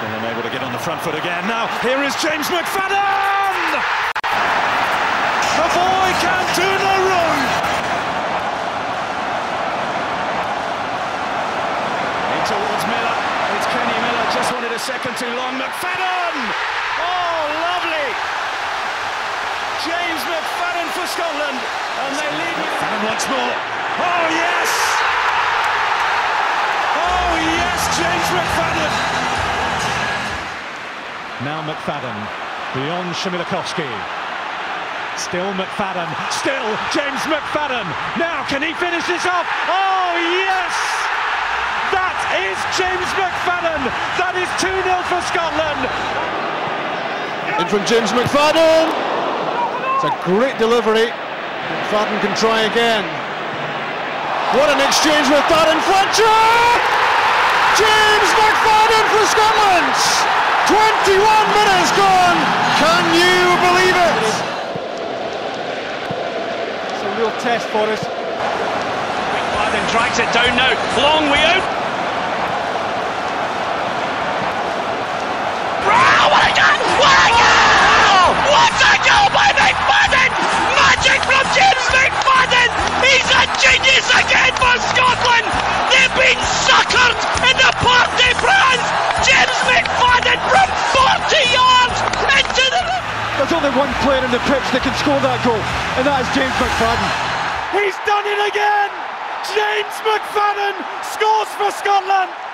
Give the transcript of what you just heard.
Scotland able to get on the front foot again. Now, here is James McFadden! The boy can do no wrong! In towards Miller. It's Kenny Miller. Just wanted a second too long. McFadden! Oh, lovely! James McFadden for Scotland. And they lead McFadden once more. Oh, yes! Now McFadden beyond Shamilakovsky. Still McFadden. Still James McFadden. Now can he finish this off? Oh yes! That is James McFadden. That is 2-0 for Scotland. In from James McFadden. It's a great delivery. McFadden can try again. What an exchange with Darren Fletcher! James McFadden for Scotland! 21 minutes gone! Can you believe it? It's a real test for us. McFadden drags it down now. Long way out. There's only one player in the pitch that can score that goal, and that is James McFadden. He's done it again! James McFadden scores for Scotland!